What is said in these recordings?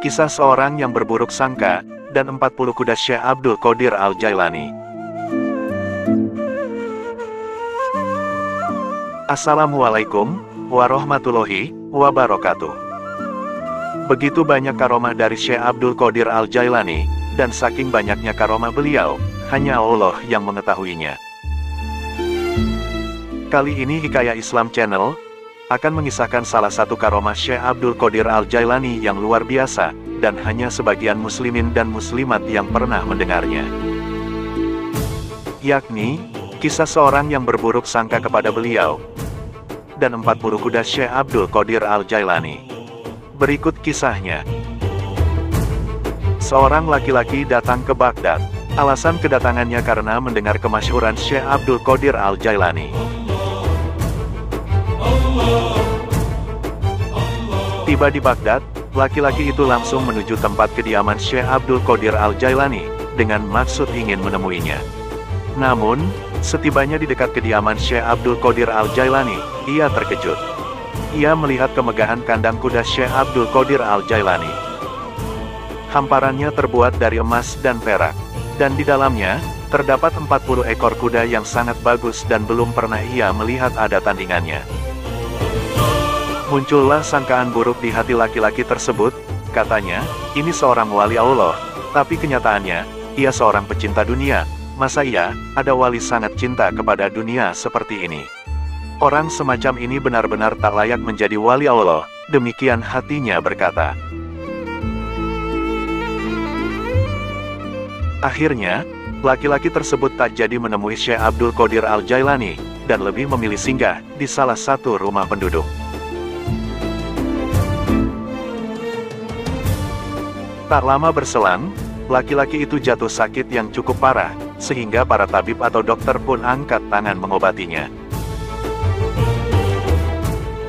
Kisah seorang yang berburuk sangka, dan 40 kuda Syekh Abdul Qadir Al-Jailani. Assalamualaikum warahmatullahi wabarakatuh. Begitu banyak karomah dari Syekh Abdul Qadir Al-Jailani, dan saking banyaknya karomah beliau, hanya Allah yang mengetahuinya. Kali ini Hikayah Islam Channel akan mengisahkan salah satu karomah Syekh Abdul Qadir Al-Jailani yang luar biasa, dan hanya sebagian muslimin dan muslimat yang pernah mendengarnya. Yakni, kisah seorang yang berburuk sangka kepada beliau, dan 40 kuda Syekh Abdul Qadir Al-Jailani. Berikut kisahnya. Seorang laki-laki datang ke Baghdad. Alasan kedatangannya karena mendengar kemasyhuran Syekh Abdul Qadir Al-Jailani. Tiba di Baghdad, laki-laki itu langsung menuju tempat kediaman Syekh Abdul Qadir Al-Jailani, dengan maksud ingin menemuinya. Namun, setibanya di dekat kediaman Syekh Abdul Qadir Al-Jailani, ia terkejut. Ia melihat kemegahan kandang kuda Syekh Abdul Qadir Al-Jailani. Hamparannya terbuat dari emas dan perak, dan di dalamnya, terdapat 40 ekor kuda yang sangat bagus dan belum pernah ia melihat ada tandingannya. Muncullah sangkaan buruk di hati laki-laki tersebut, katanya, ini seorang wali Allah, tapi kenyataannya, ia seorang pecinta dunia, masa iya, ada wali sangat cinta kepada dunia seperti ini. Orang semacam ini benar-benar tak layak menjadi wali Allah, demikian hatinya berkata. Akhirnya, laki-laki tersebut tak jadi menemui Syekh Abdul Qadir Al-Jailani, dan lebih memilih singgah di salah satu rumah penduduk. Tak lama berselang, laki-laki itu jatuh sakit yang cukup parah, sehingga para tabib atau dokter pun angkat tangan mengobatinya.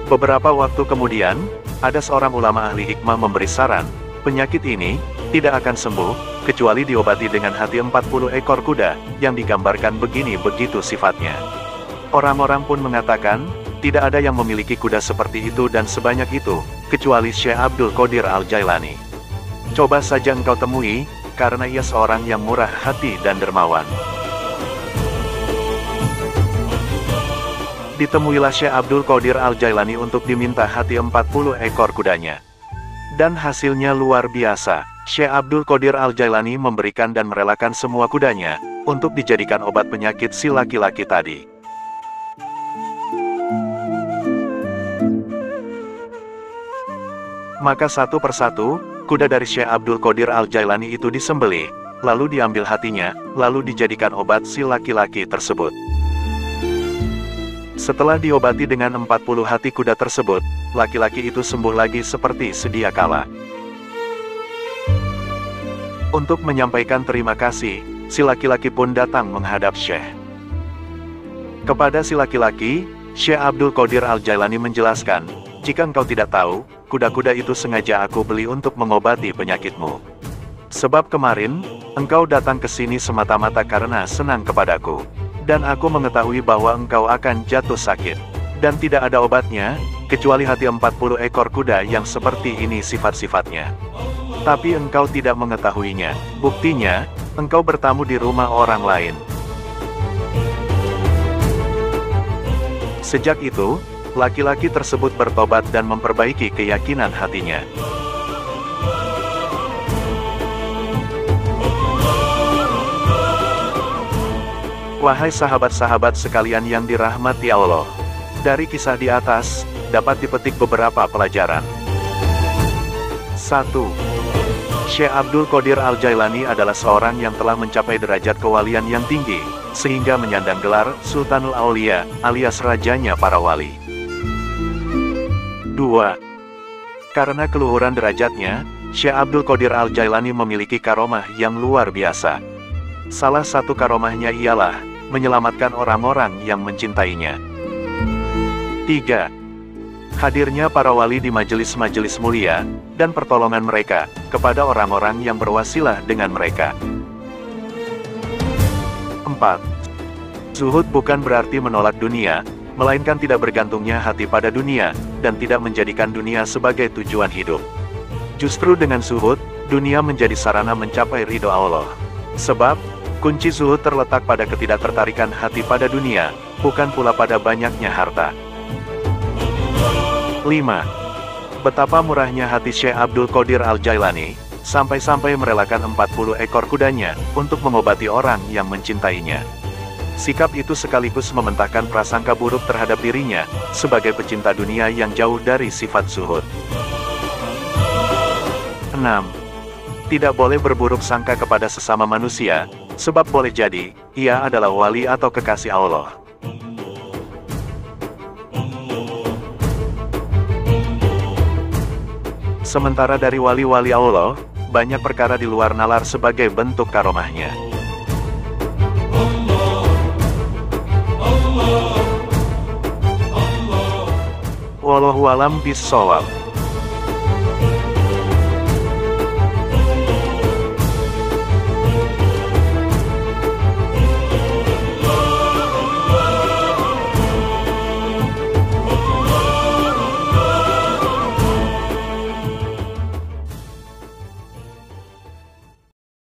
Beberapa waktu kemudian, ada seorang ulama ahli hikmah memberi saran, penyakit ini tidak akan sembuh, kecuali diobati dengan hati 40 ekor kuda, yang digambarkan begini begitu sifatnya. Orang-orang pun mengatakan, tidak ada yang memiliki kuda seperti itu dan sebanyak itu, kecuali Syekh Abdul Qadir Al-Jailani. Coba saja engkau temui, karena ia seorang yang murah hati dan dermawan. Ditemuilah Syekh Abdul Qadir Al-Jailani untuk diminta hati 40 ekor kudanya. Dan hasilnya luar biasa, Syekh Abdul Qadir Al-Jailani memberikan dan merelakan semua kudanya, untuk dijadikan obat penyakit si laki-laki tadi. Maka satu persatu, Kuda dari Syekh Abdul Qadir Al-Jailani itu disembelih, lalu diambil hatinya, lalu dijadikan obat si laki-laki tersebut. Setelah diobati dengan 40 hati kuda tersebut, laki-laki itu sembuh lagi seperti sedia kala. Untuk menyampaikan terima kasih, si laki-laki pun datang menghadap Syekh. Kepada si laki-laki, Syekh Abdul Qadir Al-Jailani menjelaskan, jika engkau tidak tahu, kuda-kuda itu sengaja aku beli untuk mengobati penyakitmu. Sebab kemarin, engkau datang ke sini semata-mata karena senang kepadaku. Dan aku mengetahui bahwa engkau akan jatuh sakit. Dan tidak ada obatnya, kecuali hati 40 ekor kuda yang seperti ini sifat-sifatnya. Tapi engkau tidak mengetahuinya. Buktinya, engkau bertamu di rumah orang lain. Sejak itu, laki-laki tersebut bertobat dan memperbaiki keyakinan hatinya. Wahai sahabat-sahabat sekalian yang dirahmati Allah, dari kisah di atas, dapat dipetik beberapa pelajaran. 1. Syekh Abdul Qadir Al-Jailani adalah seorang yang telah mencapai derajat kewalian yang tinggi, sehingga menyandang gelar Sultanul Aulia, alias rajanya para wali. 2. Karena keluhuran derajatnya, Syekh Abdul Qadir Al-Jailani memiliki karomah yang luar biasa. Salah satu karomahnya ialah, menyelamatkan orang-orang yang mencintainya. 3. Hadirnya para wali di majelis-majelis mulia, dan pertolongan mereka, kepada orang-orang yang berwasilah dengan mereka. 4. Zuhud bukan berarti menolak dunia, melainkan tidak bergantungnya hati pada dunia, dan tidak menjadikan dunia sebagai tujuan hidup. Justru dengan zuhud, dunia menjadi sarana mencapai ridho Allah. Sebab, kunci zuhud terletak pada ketidaktertarikan hati pada dunia, bukan pula pada banyaknya harta. 5. Betapa murahnya hati Syekh Abdul Qadir Al-Jailani, sampai-sampai merelakan 40 ekor kudanya, untuk mengobati orang yang mencintainya. Sikap itu sekaligus mementahkan prasangka buruk terhadap dirinya, sebagai pecinta dunia yang jauh dari sifat zuhud. 6. Tidak boleh berburuk sangka kepada sesama manusia, sebab boleh jadi, ia adalah wali atau kekasih Allah. Sementara dari wali-wali Allah, banyak perkara di luar nalar sebagai bentuk karomahnya. Wallahualam bisawab.